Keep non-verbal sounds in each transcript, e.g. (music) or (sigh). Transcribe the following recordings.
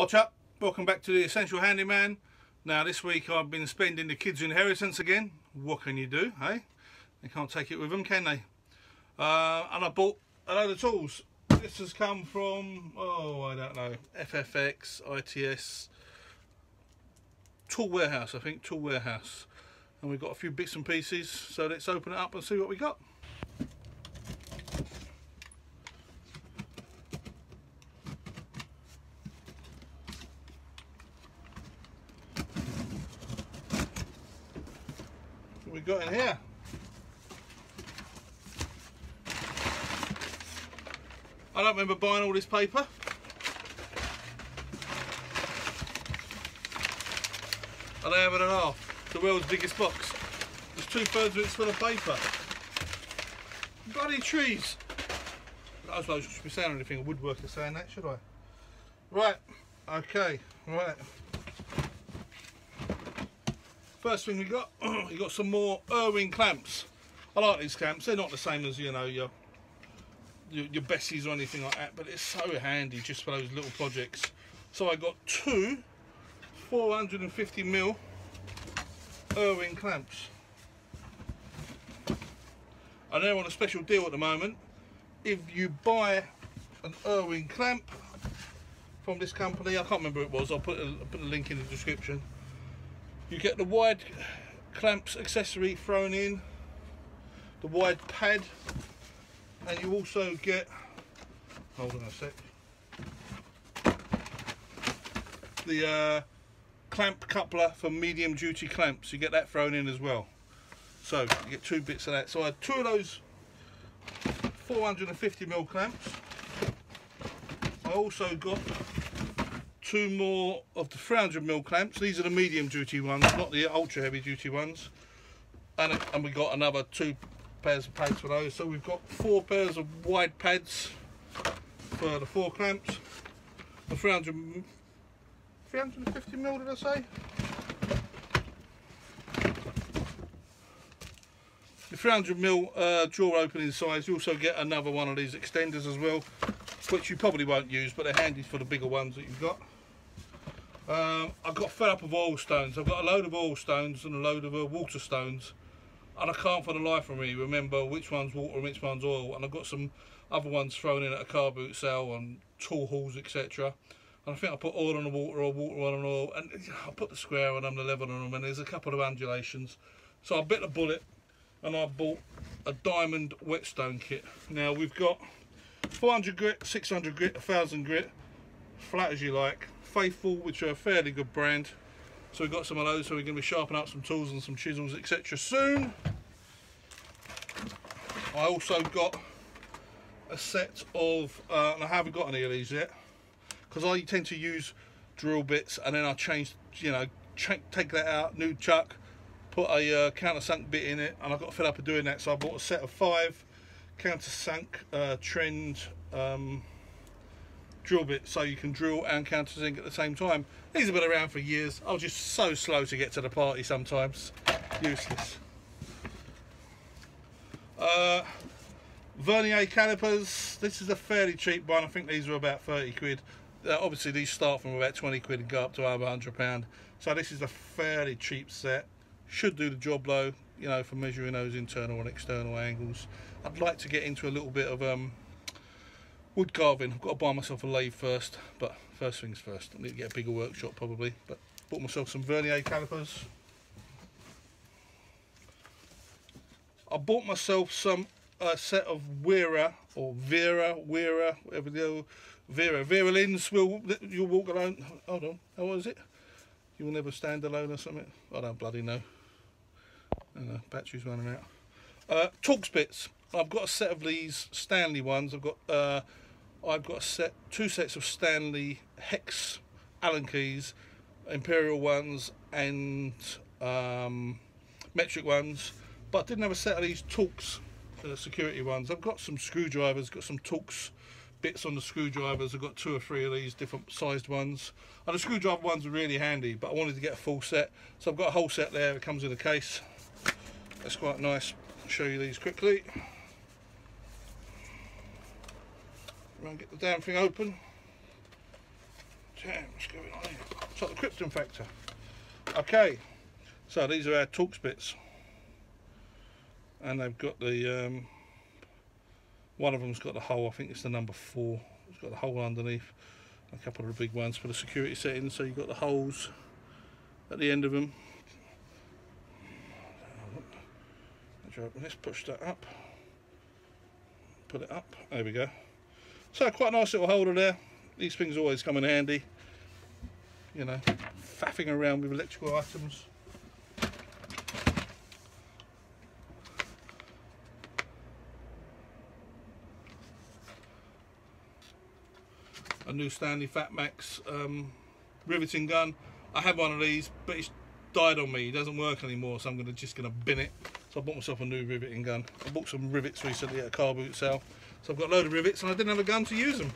What's up? Welcome back to the Essential Handyman. Now this week I've been spending the kids' inheritance again. What can you do, hey? They can't take it with them, can they? Uh, and I bought a load of tools. This has come from, oh, I don't know, FFX, ITS, Tool Warehouse, I think, Tool Warehouse. And we've got a few bits and pieces, so let's open it up and see what we got. Got in here? I don't remember buying all this paper. Have it and a half. The world's biggest box. There's two thirds of it's full of paper. Bloody trees. I suppose I should be saying anything a woodworker saying that, should I? Right, okay, right. First thing we got, (clears throat) we got some more Irwin clamps. I like these clamps. They're not the same as you know your your, your Besseys or anything like that, but it's so handy just for those little projects. So I got two 450 mil Irwin clamps. And they're on a special deal at the moment. If you buy an Irwin clamp from this company, I can't remember it was, I'll put a, I'll put a link in the description you get the wide clamps accessory thrown in, the wide pad, and you also get, hold on a sec, the uh, clamp coupler for medium duty clamps. You get that thrown in as well. So you get two bits of that. So I had two of those 450 mil clamps. I also got two more of the 300 mil clamps. These are the medium duty ones, not the ultra heavy duty ones. And, and we got another two pairs of pads for those. So we've got four pairs of wide pads for the four clamps. The 300, 350 mil did I say? The 300 mil uh, drawer opening size. You also get another one of these extenders as well, which you probably won't use, but they're handy for the bigger ones that you've got. Um, I got fed up of oil stones. I've got a load of oil stones and a load of uh, water stones. And I can't for the life of me remember which one's water and which one's oil. And I've got some other ones thrown in at a car boot sale and tool hauls, etc. And I think I put oil on the water or water on an oil. And I put the square on them, the level on them, and there's a couple of undulations. So I bit the bullet and I bought a diamond whetstone kit. Now we've got 400 grit, 600 grit, 1000 grit, flat as you like. Faithfull, which are a fairly good brand. So we've got some of those, so we're going to be sharpening up some tools and some chisels, etc. soon. I also got a set of, uh, and I haven't got any of these yet, because I tend to use drill bits and then I change, you know, take that out, new chuck, put a uh, countersunk bit in it, and I got fed up of doing that, so I bought a set of five countersunk uh, Trend um, drill bit so you can drill and countersink at the same time. These have been around for years. I was just so slow to get to the party sometimes. Useless. Uh, Vernier calipers. This is a fairly cheap one. I think these are about 30 quid. Uh, obviously these start from about 20 quid and go up to over 100 pound. So this is a fairly cheap set. Should do the job though, you know, for measuring those internal and external angles. I'd like to get into a little bit of um, wood carving. I've got to buy myself a lathe first, but first things first. I need to get a bigger workshop probably, but bought myself some Vernier calipers. I bought myself some uh, set of Wera or Vera, Wera, whatever the Vera, Vera Lynn's will you'll walk alone. Hold on, how was it? You will never stand alone or something. I don't bloody know. know battery's running out. Uh, bits. I've got a set of these Stanley ones. I've got uh, I've got a set, two sets of Stanley hex Allen keys, Imperial ones and um, metric ones, but I didn't have a set of these Torx uh, security ones. I've got some screwdrivers, got some Torx bits on the screwdrivers. I've got two or three of these different sized ones. And the screwdriver ones are really handy, but I wanted to get a full set. So I've got a whole set there. It comes in a case. That's quite nice. Show you these quickly. Try and get the damn thing open. Damn, what's going on here? It's like the Krypton factor. Okay, so these are our Torx bits. And they've got the, um, one of them's got the hole, I think it's the number four. It's got the hole underneath. A couple of the big ones for the security settings, so you've got the holes at the end of them. Let's push that up. Put it up. There we go. So quite a nice little holder there. These things always come in handy. You know, faffing around with electrical items. A new Stanley Fatmax um, riveting gun. I have one of these, but it's died on me. It doesn't work anymore, so I'm gonna just gonna bin it. So I bought myself a new riveting gun. I bought some rivets recently at a car boot sale. So I've got a load of rivets and I didn't have a gun to use them.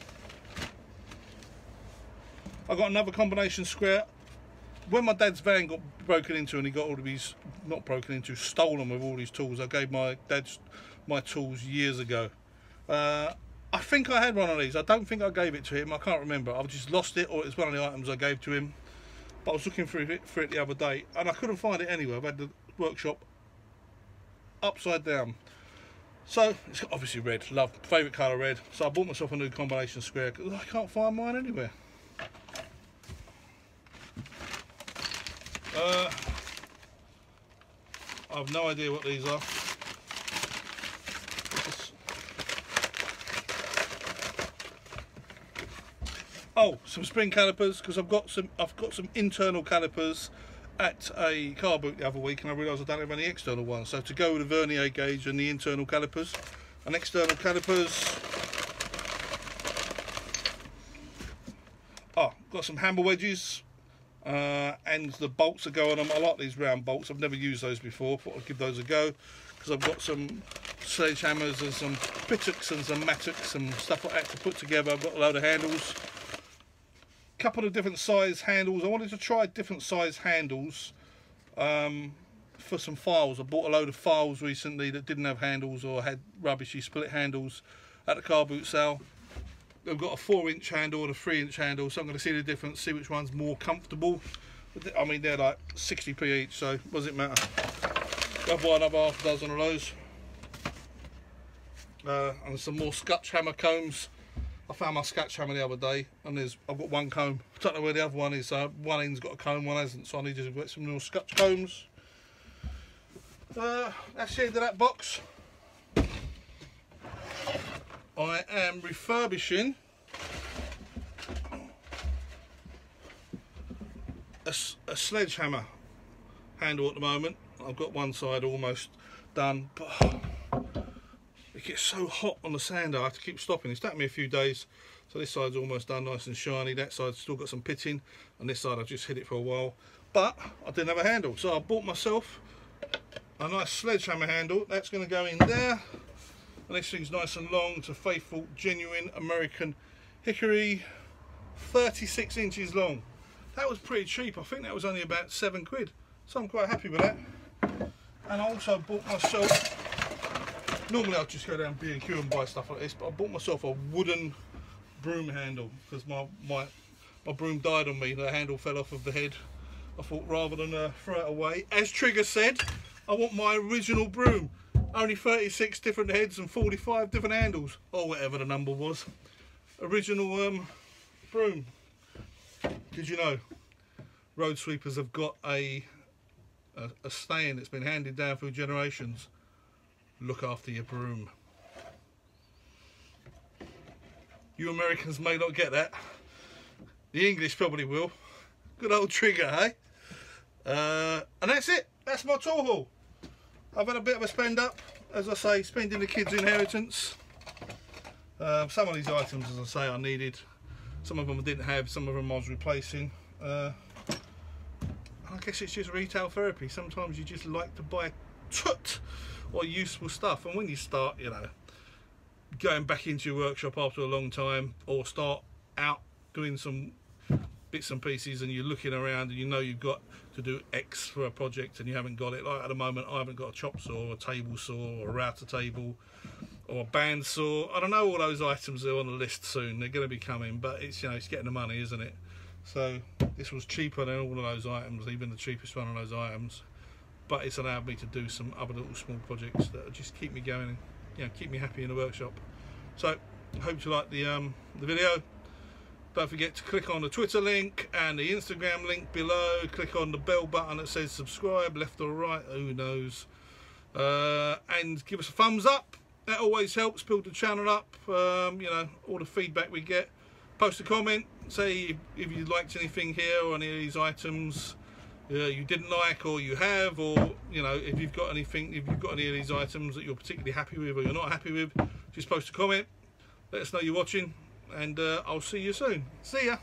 I got another combination square. When my dad's van got broken into and he got all of his, not broken into, stolen with all his tools, I gave my dad's my tools years ago. Uh, I think I had one of these. I don't think I gave it to him. I can't remember. I've just lost it or it's one of the items I gave to him. But I was looking for it, for it the other day and I couldn't find it anywhere. I've had the workshop upside down. So it's obviously red, love, favourite colour red. So I bought myself a new combination square because I can't find mine anywhere. Uh, I have no idea what these are. Oh, some spring calipers because I've got some. I've got some internal calipers at a car boot the other week and I realised I don't have any external ones. So to go with the vernier gauge and the internal calipers and external calipers. Oh, got some hammer wedges uh, and the bolts are going on. I like these round bolts. I've never used those before. Thought I'd give those a go because I've got some sledgehammers and some pittocks and some mattocks and stuff like that to put together. I've got a load of handles couple of different size handles. I wanted to try different size handles um, for some files. I bought a load of files recently that didn't have handles or had rubbishy split handles at the car boot sale. I've got a four inch handle and a three inch handle, so I'm going to see the difference, see which one's more comfortable. I mean, they're like 60p each, so what does it matter? I'll buy another half a dozen of those. Uh, and some more Scutch hammer combs I found my Scutch hammer the other day, and there's I've got one comb. I don't know where the other one is. Uh, one end's got a comb, one hasn't. So I need to get some more Scutch combs. Uh, that's the end of that box. I am refurbishing a, a sledgehammer handle at the moment. I've got one side almost done, but it gets so hot on the sander I have to keep stopping. It's taken me a few days. So this side's almost done nice and shiny. That side's still got some pitting and this side I've just hit it for a while. But I didn't have a handle so I bought myself a nice sledgehammer handle. That's going to go in there. And this thing's nice and long. It's a Faithfull genuine American hickory 36 inches long. That was pretty cheap. I think that was only about seven quid. So I'm quite happy with that. And I also bought myself normally I'll just go down B&Q and buy stuff like this, but I bought myself a wooden broom handle because my, my, my broom died on me. The handle fell off of the head. I thought rather than uh, throw it away, as Trigger said, I want my original broom. Only 36 different heads and 45 different handles, or whatever the number was. Original um, broom. Did you know? Road sweepers have got a, a, a stand that's been handed down through generations look after your broom. You Americans may not get that. The English probably will. Good old Trigger, hey? Uh, and that's it. That's my tool haul. I've had a bit of a spend up, as I say, spending the kids' inheritance. Uh, some of these items, as I say, I needed. Some of them I didn't have, some of them I was replacing. Uh, I guess it's just retail therapy. Sometimes you just like to buy tut or useful stuff. And when you start, you know, going back into your workshop after a long time, or start out doing some bits and pieces, and you're looking around and you know you've got to do X for a project and you haven't got it. Like at the moment, I haven't got a chop saw, a table saw, or a router table, or a band saw. I don't know all those items are on the list soon. They're going to be coming, but it's you know it's getting the money, isn't it? So this was cheaper than all of those items, even the cheapest one of those items. But it's allowed me to do some other little small projects that just keep me going and you know keep me happy in the workshop. So hope you like the um, the video. Don't forget to click on the Twitter link and the Instagram link below. Click on the bell button that says subscribe, left or right, who knows. Uh, and give us a thumbs up. That always helps build the channel up. Um, you know, all the feedback we get. Post a comment, say if you liked anything here or any of these items uh, you didn't like or you have or you know if you've got anything if you've got any of these items that you're particularly happy with or you're not happy with just post a comment. Let us know you're watching and uh, I'll see you soon. See ya